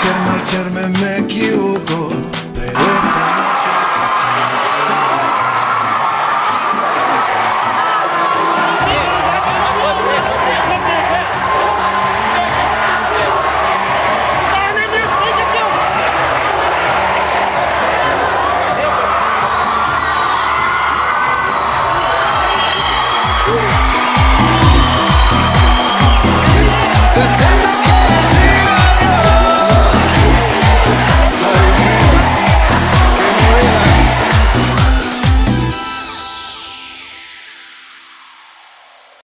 quise marcharme, me equivoco, pero...